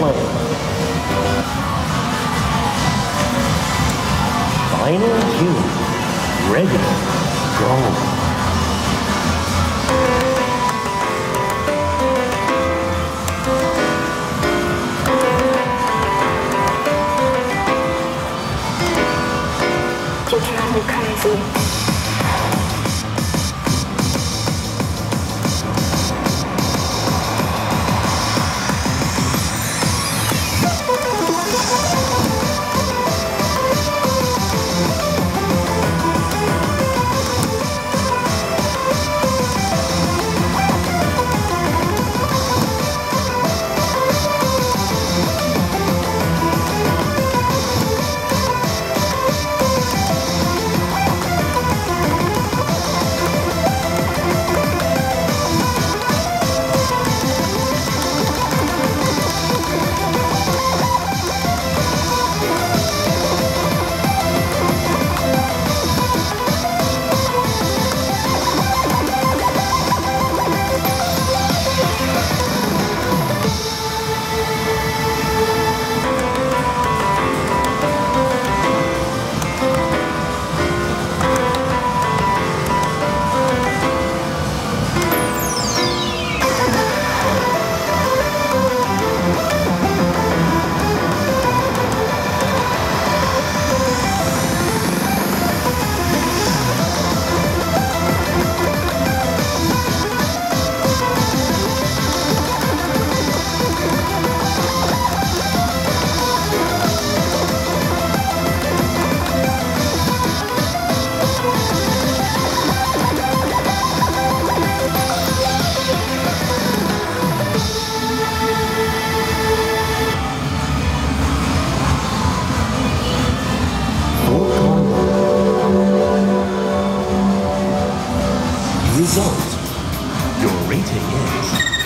Final cube. Ready. Go. You drive me crazy. Result. Your rating is